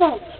world.